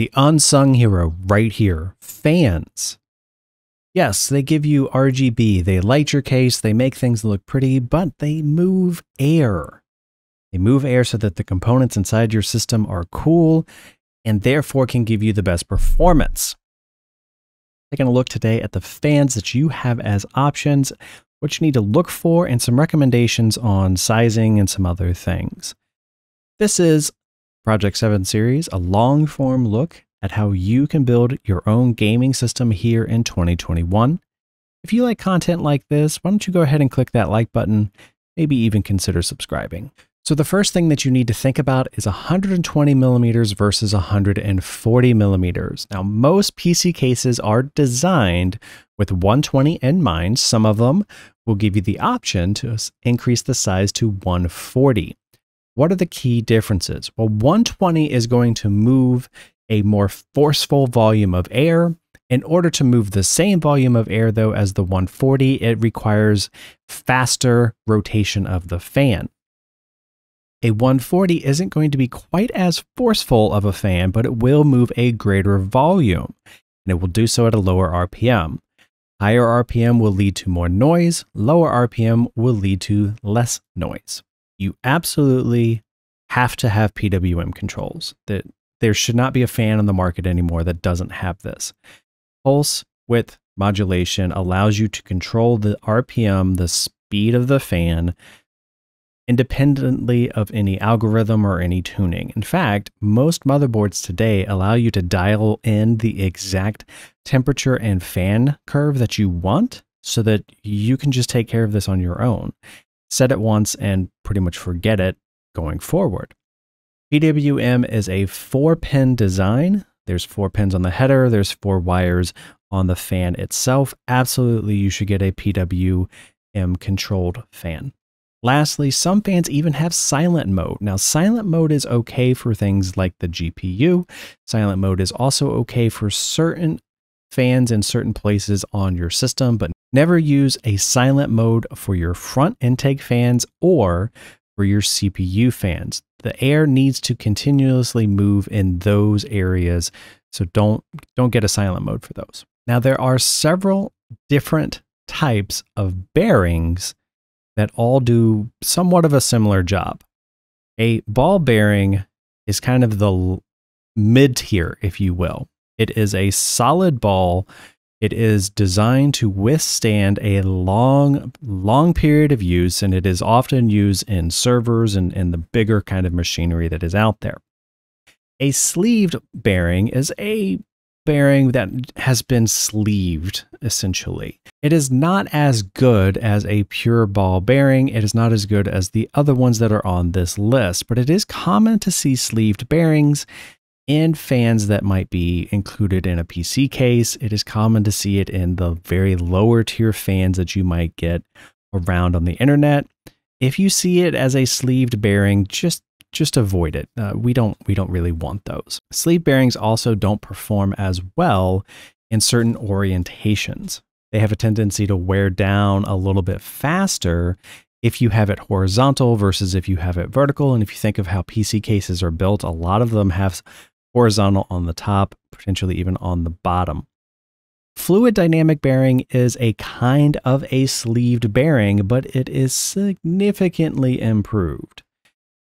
The unsung hero right here fans. Yes, they give you RGB, they light your case, they make things look pretty, but they move air. They move air so that the components inside your system are cool and therefore can give you the best performance. Taking a look today at the fans that you have as options, what you need to look for, and some recommendations on sizing and some other things. This is Project 7 series, a long form look at how you can build your own gaming system here in 2021. If you like content like this, why don't you go ahead and click that like button, maybe even consider subscribing. So the first thing that you need to think about is 120 millimeters versus 140 millimeters. Now, most PC cases are designed with 120 in mind. Some of them will give you the option to increase the size to 140. What are the key differences? Well, 120 is going to move a more forceful volume of air. In order to move the same volume of air, though, as the 140, it requires faster rotation of the fan. A 140 isn't going to be quite as forceful of a fan, but it will move a greater volume, and it will do so at a lower RPM. Higher RPM will lead to more noise, lower RPM will lead to less noise. You absolutely have to have PWM controls. That there should not be a fan on the market anymore that doesn't have this. Pulse width modulation allows you to control the RPM, the speed of the fan, independently of any algorithm or any tuning. In fact, most motherboards today allow you to dial in the exact temperature and fan curve that you want so that you can just take care of this on your own. Set it once and pretty much forget it going forward. PWM is a four pin design. There's four pins on the header, there's four wires on the fan itself. Absolutely, you should get a PWM controlled fan. Lastly, some fans even have silent mode. Now, silent mode is okay for things like the GPU. Silent mode is also okay for certain fans in certain places on your system, but never use a silent mode for your front intake fans or for your CPU fans. The air needs to continuously move in those areas, so don't don't get a silent mode for those. Now there are several different types of bearings that all do somewhat of a similar job. A ball bearing is kind of the mid tier, if you will. It is a solid ball it is designed to withstand a long, long period of use, and it is often used in servers and, in the bigger kind of machinery that is out there. A sleeved bearing is a bearing that has been sleeved, essentially. It is not as good as a pure ball bearing. It is not as good as the other ones that are on this list, but it is common to see sleeved bearings and fans that might be included in a PC case. It is common to see it in the very lower tier fans that you might get around on the internet. If you see it as a sleeved bearing, just just avoid it. Uh, we don't we don't really want those. Sleeve bearings also don't perform as well in certain orientations. They have a tendency to wear down a little bit faster if you have it horizontal versus if you have it vertical. And if you think of how PC cases are built, a lot of them have horizontal on the top, potentially even on the bottom. Fluid dynamic bearing is a kind of a sleeved bearing, but it is significantly improved.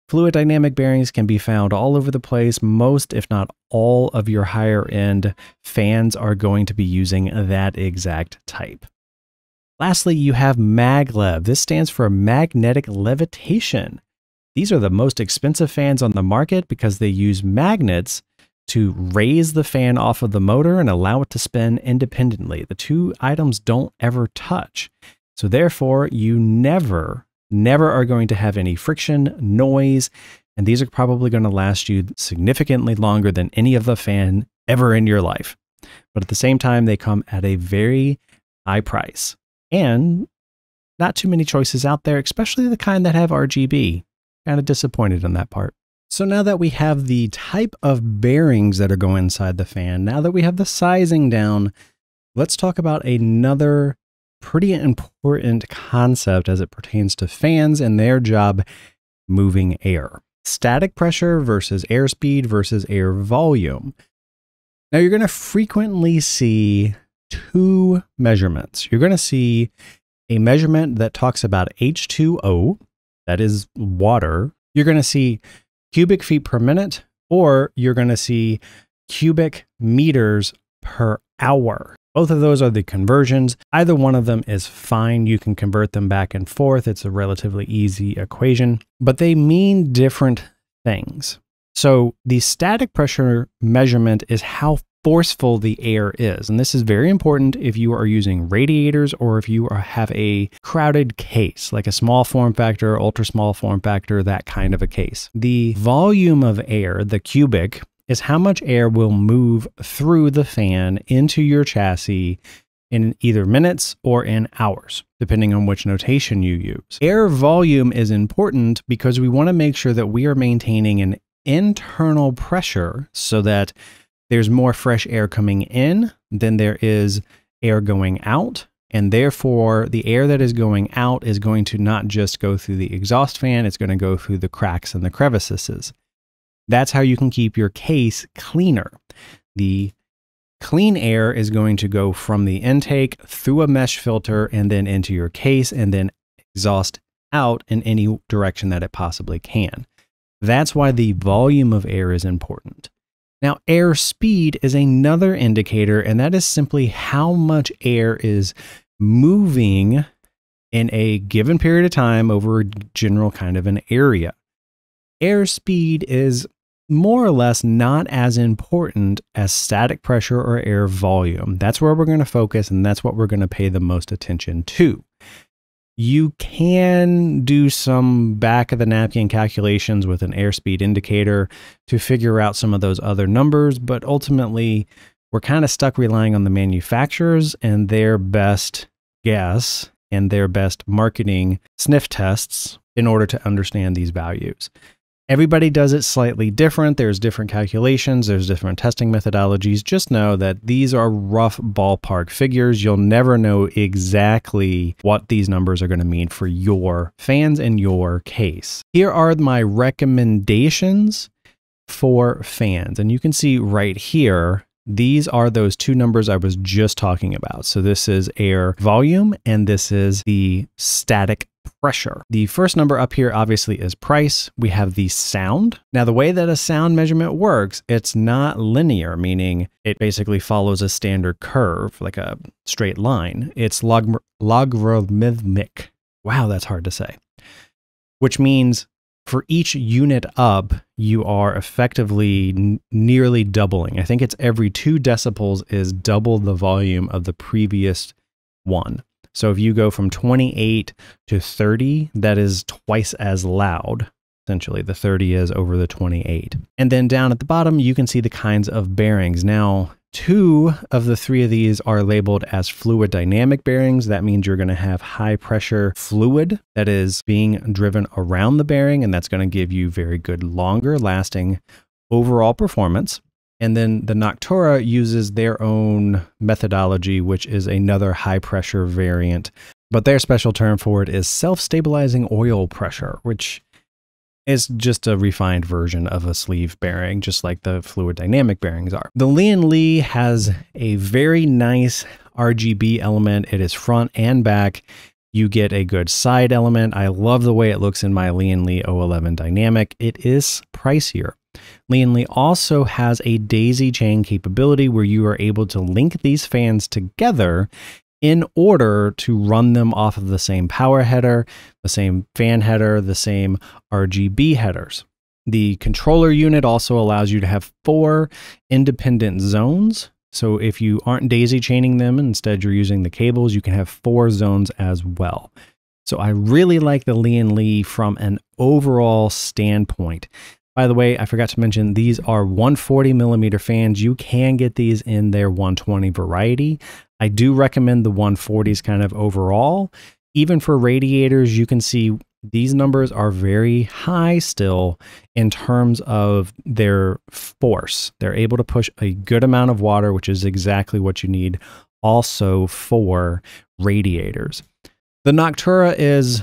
Fluid dynamic bearings can be found all over the place. Most, if not all, of your higher end fans are going to be using that exact type. Lastly, you have maglev. This stands for magnetic levitation. These are the most expensive fans on the market because they use magnets to raise the fan off of the motor and allow it to spin independently. The two items don't ever touch. So therefore, you never, never are going to have any friction, noise, and these are probably going to last you significantly longer than any of the fan ever in your life. But at the same time, they come at a very high price and not too many choices out there, especially the kind that have RGB. Kind of disappointed in that part. So now that we have the type of bearings that are going inside the fan, now that we have the sizing down, let's talk about another pretty important concept as it pertains to fans and their job moving air. Static pressure versus airspeed versus air volume. Now you're going to frequently see two measurements. You're going to see a measurement that talks about H2O, that is water. You're going to see cubic feet per minute, or you're going to see cubic meters per hour. Both of those are the conversions. Either one of them is fine. You can convert them back and forth. It's a relatively easy equation, but they mean different things. So the static pressure measurement is how forceful the air is. And this is very important if you are using radiators or if you are, have a crowded case, like a small form factor, ultra small form factor, that kind of a case. The volume of air, the cubic, is how much air will move through the fan into your chassis in either minutes or in hours, depending on which notation you use. Air volume is important because we want to make sure that we are maintaining an internal pressure so that there's more fresh air coming in than there is air going out. And therefore, the air that is going out is going to not just go through the exhaust fan, it's going to go through the cracks and the crevices. That's how you can keep your case cleaner. The clean air is going to go from the intake through a mesh filter and then into your case and then exhaust out in any direction that it possibly can. That's why the volume of air is important. Now, air speed is another indicator, and that is simply how much air is moving in a given period of time over a general kind of an area. Air speed is more or less not as important as static pressure or air volume. That's where we're going to focus, and that's what we're going to pay the most attention to. You can do some back of the napkin calculations with an airspeed indicator to figure out some of those other numbers, but ultimately, we're kind of stuck relying on the manufacturers and their best guess and their best marketing sniff tests in order to understand these values. Everybody does it slightly different. There's different calculations, there's different testing methodologies. Just know that these are rough ballpark figures. You'll never know exactly what these numbers are going to mean for your fans in your case. Here are my recommendations for fans. And you can see right here, these are those two numbers I was just talking about. So this is air volume and this is the static pressure. The first number up here obviously is price. We have the sound. Now, the way that a sound measurement works, it's not linear, meaning it basically follows a standard curve, like a straight line. It's log logarithmic. Wow, that's hard to say. Which means for each unit up, you are effectively nearly doubling. I think it's every two decibels is double the volume of the previous one. So if you go from 28 to 30, that is twice as loud. Essentially, the 30 is over the 28. And then down at the bottom, you can see the kinds of bearings. Now, two of the three of these are labeled as fluid dynamic bearings. That means you're going to have high pressure fluid that is being driven around the bearing, and that's going to give you very good, longer lasting overall performance. And then the Noctura uses their own methodology, which is another high pressure variant. But their special term for it is self stabilizing oil pressure, which is just a refined version of a sleeve bearing, just like the fluid dynamic bearings are. The Lian Li has a very nice RGB element. It is front and back. You get a good side element. I love the way it looks in my Lian Li O11 Dynamic. It is pricier. Lian Li also has a daisy chain capability where you are able to link these fans together in order to run them off of the same power header, the same fan header, the same RGB headers. The controller unit also allows you to have four independent zones. So if you aren't daisy chaining them, instead you're using the cables, you can have four zones as well. So I really like the Lian Li from an overall standpoint. By the way, I forgot to mention these are 140 millimeter fans. You can get these in their 120 variety. I do recommend the 140s kind of overall. Even for radiators, you can see these numbers are very high still in terms of their force. They're able to push a good amount of water, which is exactly what you need also for radiators. The Noctura is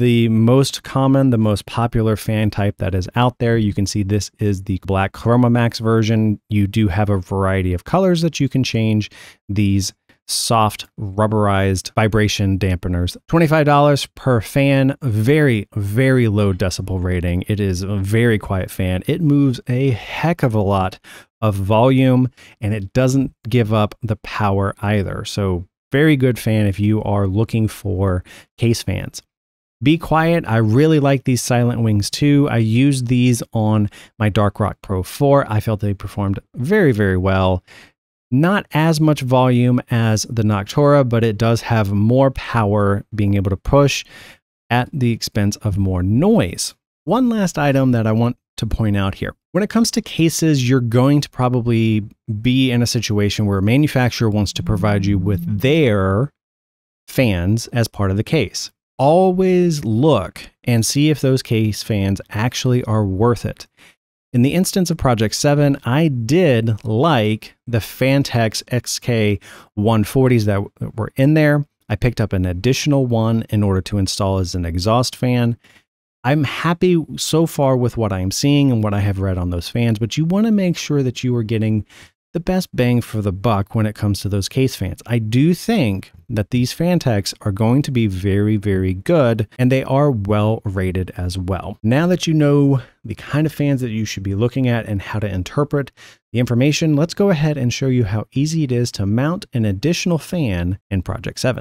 the most common, the most popular fan type that is out there. You can see this is the black Chroma Max version. You do have a variety of colors that you can change. These soft rubberized vibration dampeners. $25 per fan, very, very low decibel rating. It is a very quiet fan. It moves a heck of a lot of volume and it doesn't give up the power either. So very good fan if you are looking for case fans. Be Quiet, I really like these Silent Wings too. I used these on my Dark Rock Pro 4. I felt they performed very, very well. Not as much volume as the Noctura, but it does have more power being able to push at the expense of more noise. One last item that I want to point out here. When it comes to cases, you're going to probably be in a situation where a manufacturer wants to provide you with their fans as part of the case. Always look and see if those case fans actually are worth it. In the instance of Project 7, I did like the Phanteks SK 140s that were in there. I picked up an additional one in order to install as an exhaust fan. I'm happy so far with what I'm seeing and what I have read on those fans, but you want to make sure that you are getting the best bang for the buck when it comes to those case fans. I do think that these Phanteks are going to be very, very good and they are well rated as well. Now that you know the kind of fans that you should be looking at and how to interpret the information, let's go ahead and show you how easy it is to mount an additional fan in Project 7.